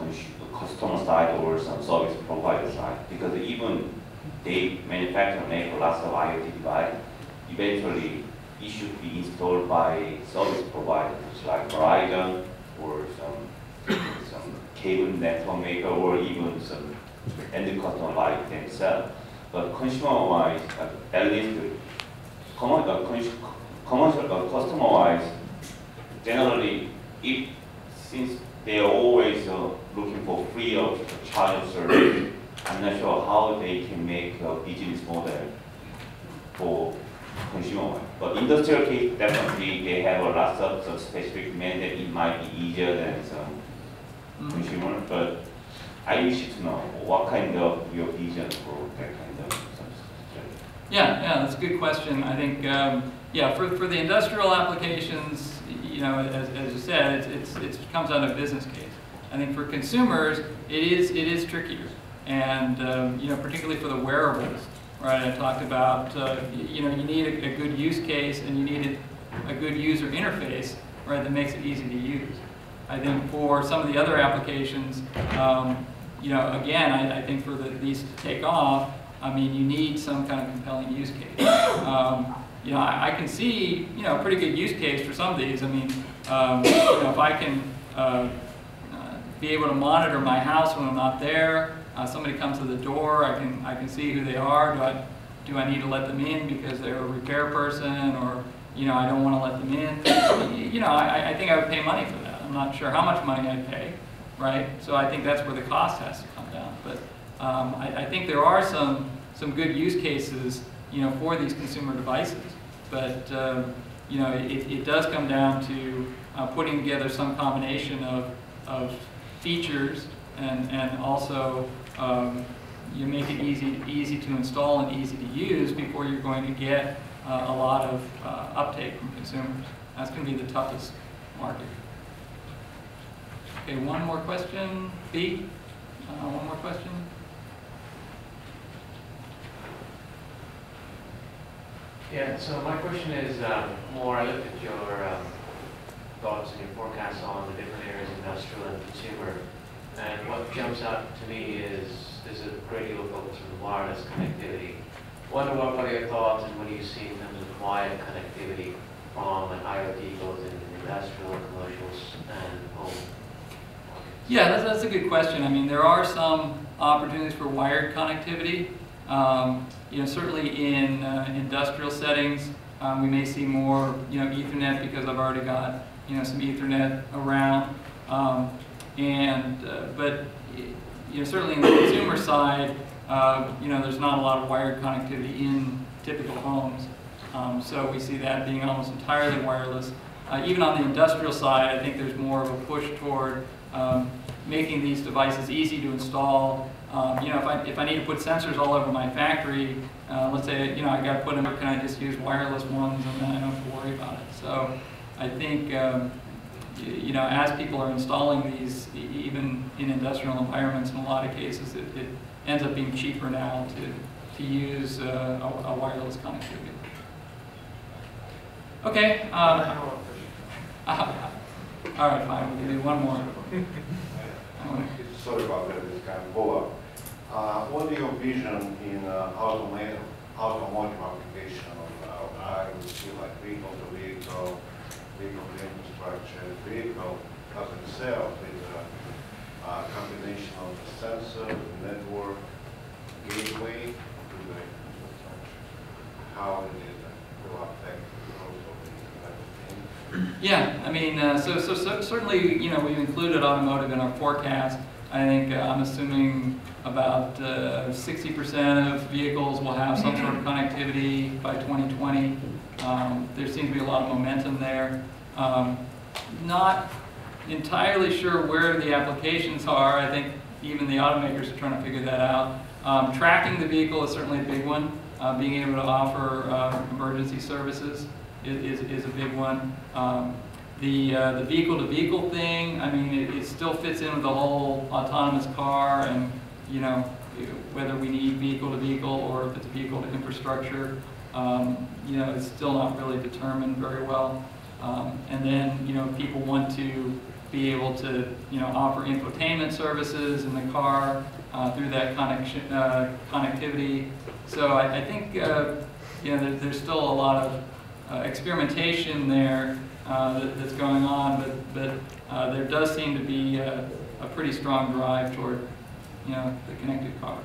customer side or some service provider side? Because even they manufacture make lots of IoT device, eventually it should be installed by service providers like Verizon or some some cable network maker or even some end customer like themselves. But consumer-wise, at least commercial uh, customer-wise, generally, it since they are always uh, looking for free of charge service, I'm not sure how they can make a business model for consumer. But industrial case, definitely they have a lot of specific mandate. It might be easier than some Mhm. consumer, but I wish to know what kind of your vision for that kind of some strategy. Yeah, yeah, that's a good question. I think, um, yeah, for, for the industrial applications, you know, as, as you said, it's, it's, it comes down to business case. I think for consumers, it is, it is trickier. And, um, you know, particularly for the wearables, right? I talked about, uh, you know, you need a, a good use case and you need a, a good user interface, right, that makes it easy to use. I think for some of the other applications, um, you know, again, I, I think for the, these to take off, I mean, you need some kind of compelling use case. Um, you know, I, I can see, you know, a pretty good use case for some of these. I mean, um, you know, if I can uh, uh, be able to monitor my house when I'm not there, uh, somebody comes to the door, I can, I can see who they are. Do I, do I need to let them in because they're a repair person or, you know, I don't want to let them in? You know, I, I think I would pay money for that. I'm not sure how much money I'd pay, right? So I think that's where the cost has to come down. But um, I, I think there are some, some good use cases, you know, for these consumer devices. But, um, you know, it, it does come down to uh, putting together some combination of, of features and, and also um, you make it easy, easy to install and easy to use before you're going to get uh, a lot of uh, uptake from consumers. That's going to be the toughest market. Okay, one more question. B, uh, one more question. Yeah, so my question is um, more, I looked at your um, thoughts and your forecasts on the different areas, industrial and consumer, and what jumps out to me is there's a great deal of focus on wireless connectivity. Wonder what, what are your thoughts and what do you see in terms of wired connectivity from an IoT both in industrial, commercials, and home? Yeah, that's, that's a good question. I mean, there are some opportunities for wired connectivity. Um, you know, certainly in uh, industrial settings, um, we may see more, you know, Ethernet because I've already got, you know, some Ethernet around. Um, and, uh, but, you know, certainly in the consumer side, uh, you know, there's not a lot of wired connectivity in typical homes. Um, So we see that being almost entirely wireless. Uh, Even on the industrial side, I think there's more of a push toward um, making these devices easy to install. Um, You know, if I, if I need to put sensors all over my factory, uh, let's say, you know, I gotta put them, can I just use wireless ones and then I don't have to worry about it? So I think, um, you know, as people are installing these, e- even in industrial environments, in a lot of cases, it, it ends up being cheaper now to, to use uh, a, a wireless connectivity. Okay, um, uh, all right, fine, we'll give you one more. Sorry about that, it's kind of follow-up. Uh, What do you envision in uh, automotive, automotive application of, uh, I would see like vehicle to vehicle, vehicle to infrastructure, vehicle as itself is a uh, combination of the sensor, the network, gateway to the infrastructure. How it is uh, will affect. Yeah, I mean, uh, so, so so certainly, you know, we've included automotive in our forecast. I think, uh, I'm assuming about uh, 60% of vehicles will have some sort of connectivity by 2020. Um, There seems to be a lot of momentum there. Um, Not entirely sure where the applications are. I think even the automakers are trying to figure that out. Um, Tracking the vehicle is certainly a big one. Uh, Being able to offer uh, emergency services i- is, is a big one. Um, The, uh, the vehicle-to-vehicle thing, I mean, it, it still fits in with the whole autonomous car and, you know, whether we need vehicle-to-vehicle or if it's vehicle to infrastructure, um, you know, it's still not really determined very well. Um, and then, you know, people want to be able to, you know, offer infotainment services in the car, uh, through that connection, uh, connectivity. So I, I think, uh, you know, there, there's still a lot of uh, experimentation there uh, that, that's going on, but, but uh, there does seem to be a pretty strong drive toward, you know, the connected car.